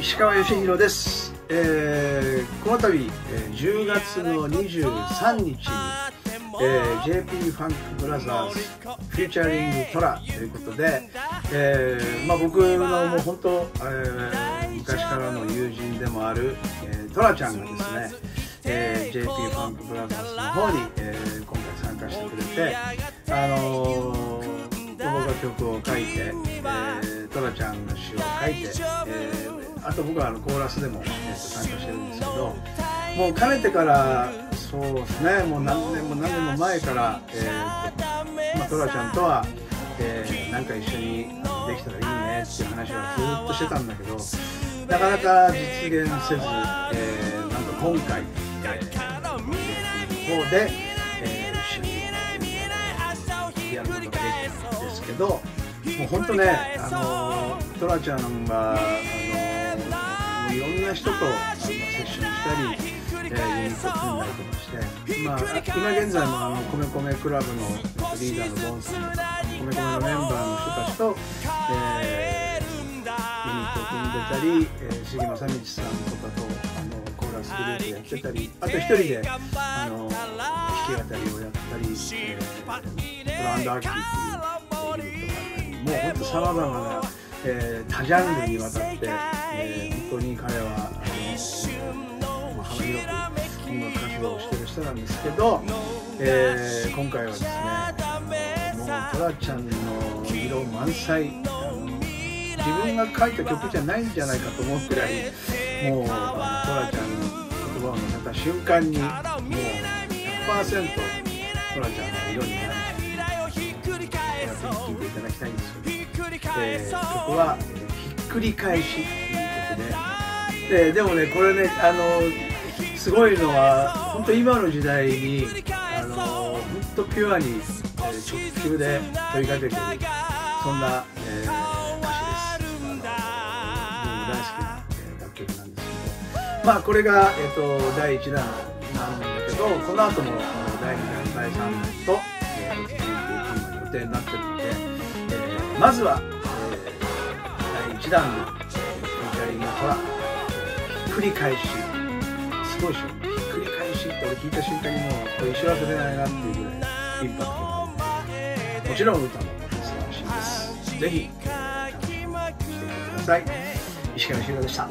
石川義弘です、えーこの度、えー10月の23日に、えー JP ファンクブラザーズフューチャリングトラということで、えーまあ、僕のもう本当、えー昔からの友人でもある、えートラちゃんがですね、えー JP ファンクブラザーズの方に、えー今回参加してくれて、あのー僕が曲を書いて、えートラちゃんが詩を書いて、えーあと僕はあのコーラスでも、えーと参加してるんですけどもうかねてからそうですねもう何年も何年も前から、えーとまあ、トラちゃんとは、えーなんか一緒にできたらいいねっていう話はずっとしてたんだけどなかなか実現せず、えーなんと今回、えー、の方で、えー一緒にやることができたんですけどもう本当ね、あのトラちゃんはな人とあのセッションしたり、えーユニット組んだりとかして、まあ、今現在もあの米米クラブのリーダーのボンさんとか米米のメンバーの人たちと、えーユニットを組んでたり、えー、杉正道さんとかとあのコーラスグループやってたりあと一人であの弾き語りをやったり、えーブランドアーキーっていうユニットがあったりもう本当さまざまな、えー多ジャンルにわたって、えー本当に彼はあの、まあ、幅広く音楽活動をしてる人なんですけど、えー今回はですねもうトラちゃんの色満載。あの自分が書いた曲じゃないんじゃないかと思うくらいもうあのトラちゃんの言葉を乗せた瞬間にもう100%トラちゃんの色になる。これはぜひ聴いていただきたいです、えー曲は、ひっくり返し」という曲で。ででもねこれねあのすごいのは本当今の時代にあの本当ピュアに、えー直球で問いかけてるそんな、えー歌詞です。あの僕も大好きな、えー楽曲なんですけど。まあこれが、えー、と第1弾なんだけどこの後も第2弾第3弾と、えー続いていく予定になってるので、えーまずは、えー第1弾の「フューチャリングトラ」ひっくり返しすごいでしょ。ひっくり返しって俺聞いた瞬間にもうこれ一生忘れないなっていうぐらいインパクトがあるもちろん歌も素晴らしいですぜひ、えー楽しみにしていてください石川修羅でした